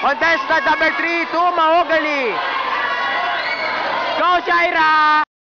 Contestant number 3, 2, Mahogali. Go, Shaira!